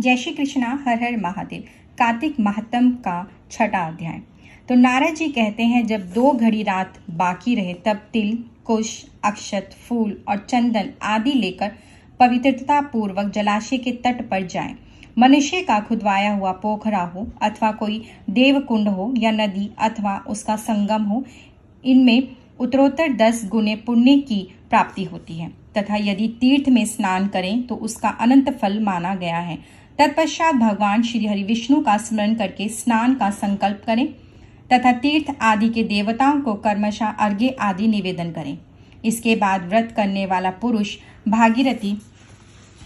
जय श्री कृष्णा, हर हर महादेव। कार्तिक महत्म का छठा अध्याय। तो नारद जी कहते हैं, जब दो घड़ी रात बाकी रहे, तब तिल, कुश, अक्षत, फूल और चंदन आदि लेकर पवित्रता पूर्वक जलाशय के तट पर जाएँ। मनुष्य का खुदवाया हुआ पोखरा हो अथवा कोई देव कुंड हो या नदी अथवा उसका संगम हो, इनमें उत्तरोत्तर दस गुने पुण्य की प्राप्ति होती है। तथा यदि तीर्थ में स्नान करें तो उसका अनंत फल माना गया है। तत्पश्चात भगवान श्री हरि विष्णु का स्मरण करके स्नान का संकल्प करें तथा तीर्थ आदि के देवताओं को कर्मशा, अर्घ्य आदि निवेदन करें। इसके बाद व्रत करने वाला पुरुष, भागीरथी,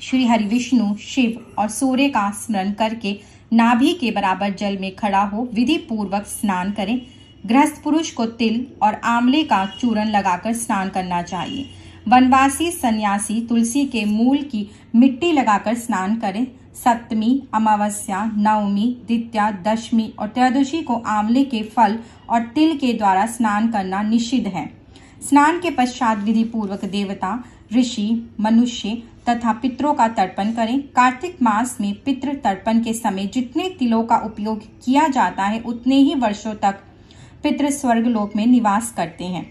श्री हरि विष्णु शिव और सूर्य का स्मरण करके नाभि के बराबर जल में खड़ा हो विधि पूर्वक स्नान करें। गृहस्थ पुरुष को तिल और आंवले का चूर्ण लगाकर स्नान करना चाहिए। वनवासी सन्यासी तुलसी के मूल की मिट्टी लगाकर स्नान करें। सप्तमी, अमावस्या, नवमी, द्वितीया, दशमी और त्रयोदशी को आंवले के फल और तिल के द्वारा स्नान करना निषिद्ध है। स्नान के पश्चात विधि पूर्वक देवता, ऋषि, मनुष्य तथा पितरों का तर्पण करें। कार्तिक मास में पितृ तर्पण के समय जितने तिलों का उपयोग किया जाता है, उतने ही वर्षों तक पितृ स्वर्ग लोक में निवास करते हैं।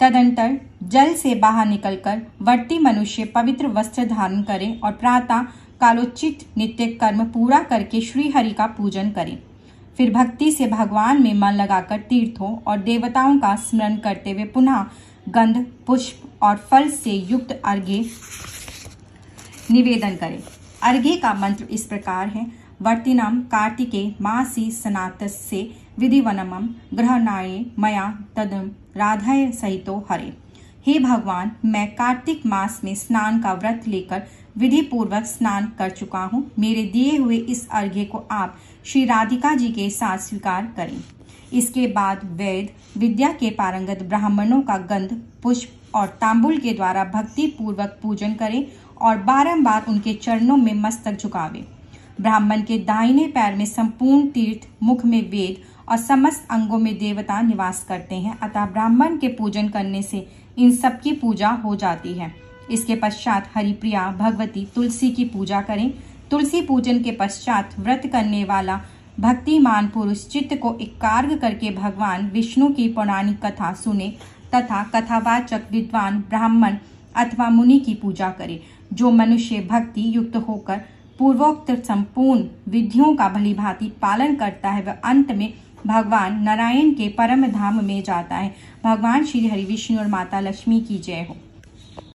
तदंतर जल से बाहर निकलकर वर्ती मनुष्य पवित्र वस्त्र धारण करें और प्रातः कालोचित नित्य कर्म पूरा करके श्री हरि का पूजन करें। फिर भक्ति से भगवान में मन लगाकर तीर्थों और देवताओं का स्मरण करते हुए पुनः गंध, पुष्प और फल से युक्त अर्घ्य निवेदन करें। अर्घ्य का मंत्र इस प्रकार है, वर्तिनम कार्तिके मासी सनातस्य विधिवनमम ग्रहणाये मया तदम राधाय सहितो हरे। हे भगवान, मैं कार्तिक मास में स्नान का व्रत लेकर विधि पूर्वक स्नान कर चुका हूँ। मेरे दिए हुए इस अर्घ्य को आप श्री राधिका जी के साथ स्वीकार करें। इसके बाद वेद, विद्या के पारंगत ब्राह्मणों का गंध, पुष्प और तांबुल के द्वारा भक्ति पूर्वक पूजन करें और बारंबार उनके चरणों में मस्तक झुकावे। ब्राह्मण के दाहिने पैर में संपूर्ण तीर्थ, मुख में वेद और समस्त अंगों में देवता निवास करते हैं। अतः ब्राह्मण के पूजन करने से इन सब की पूजा हो जाती है। इसके पश्चात हरिप्रिया, भगवती, तुलसी की पूजा करें। तुलसी पूजन के पश्चात व्रत करने वाला भक्तिमान पुरुष चित्त को एकाग्र करके भगवान विष्णु की पौराणिक कथा सुने तथा कथावाचक विद्वान ब्राह्मण अथवा मुनि की पूजा करे, जो मनुष्य भक्ति युक्त होकर पूर्वोक्त संपूर्ण विधियों का भली भांति पालन करता है, वह अंत में भगवान नारायण के परम धाम में जाता है। भगवान श्री हरि विष्णु और माता लक्ष्मी की जय हो।